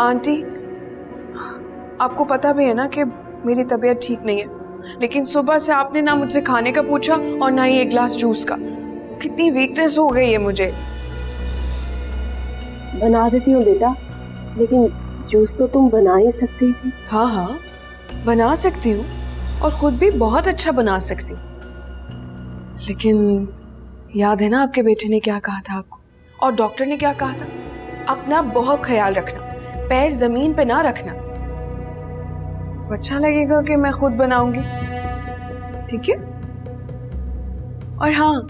Aunty आपको पता भी है ना कि मेरी तबीयत ठीक नहीं है लेकिन सुबह से आपने ना मुझसे खाने का पूछा और ना ही एक ग्लास जूस का। कितनी वीकनेस हो गई है मुझे। बना देती हूँ बेटा लेकिन जूस तो तुम बना ही सकती थी। हाँ हाँ बना सकती हूँ और खुद भी बहुत अच्छा बना सकती हूँ। लेकिन याद है ना आपके बेटे ने क्या कहा था आपको? और डॉक्टर ने क्या कहा था? अपना बहुत ख्याल रखना, पैर ज़मीन पे ना रखना। अच्छा लगेगा कि मैं खुद बनाऊँगी। ठीक है? और हाँ।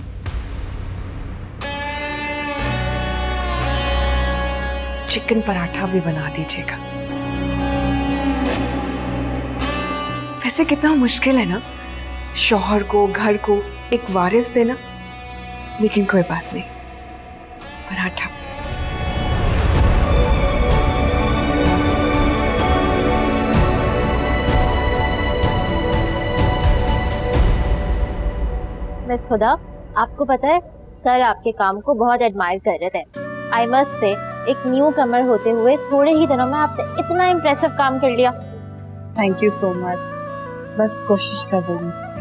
चिकन पराठा भी बना दीजिएगा। वैसे कितना मुश्किल है ना? शोहर को, घर को एक वारिस देना। लेकिन कोई बात नहीं। पराठा मिस हुदा आपको पता है सर आपके काम को बहुत एडमायर कर रहे थे। आई मस्ट से एक न्यू कमर होते हुए थोड़े ही दिनों में आपने इतना इम्प्रेसिव काम कर लिया। थैंक यू सो मच बस कोशिश कर रही हूँ।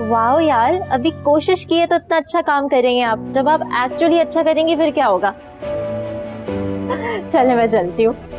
वाह यार, अभी कोशिश की है तो इतना अच्छा काम करेंगे आप। जब आप एक्चुअली अच्छा करेंगे, फिर क्या होगा? चले, मैं चलती हूँ।